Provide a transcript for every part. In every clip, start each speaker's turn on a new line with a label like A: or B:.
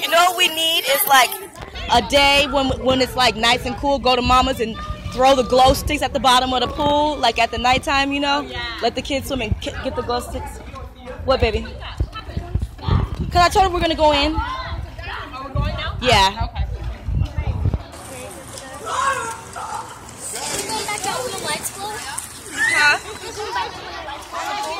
A: You know what we need is like a day when when it's like nice and cool. Go to mama's and throw the glow sticks at the bottom of the pool, like at the nighttime. You know, let the kids swim and get the glow sticks. What, baby? Cause I told her we're gonna go in.
B: Oh, Are we going now?
A: Yeah.
B: Okay.
C: Going back out when the lights glow?
A: Huh?
C: Going back when the lights glow?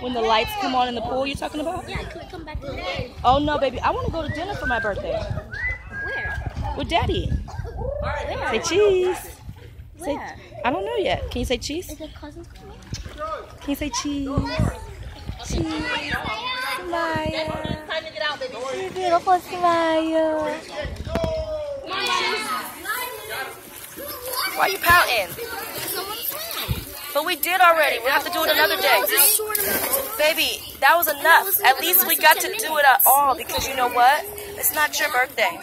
A: When the lights come on in the pool, you're talking about?
C: Yeah, can we come back to?
A: Oh no, baby, I want to go to dinner for my birthday
C: Where?
A: with Daddy.
C: Where?
A: Say cheese. Say,
C: Where?
A: I don't know yet. Can you say cheese?
C: Is it cousins coming?
A: Can you say cheese? Cheese. Maya.
B: Time to get out, baby.
A: You beautiful smile. Why are you pouting? But we did already. We'll have to do it another day. Baby, that was enough. At least we got to do it at all because you know what? It's not your birthday.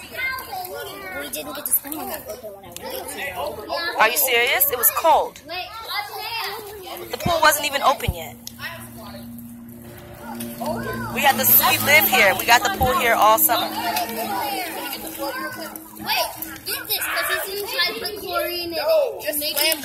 C: We didn't get to spend on that birthday when I went.
A: Are you serious? It was cold. The pool wasn't even open yet. We had the we live here. We got the pool here all summer.
C: Wait, get this, because he's even trying to put chlorine in it. Just make it.